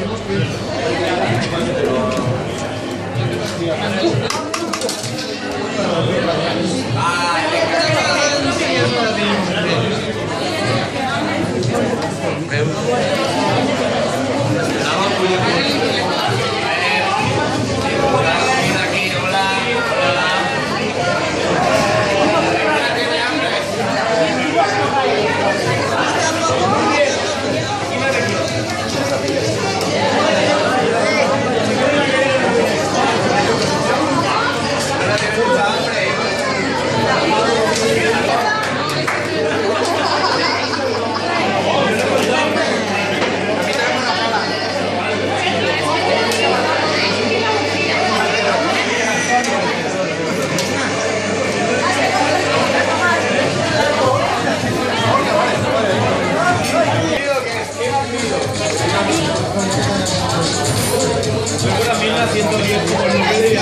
Thank you. 110 como el de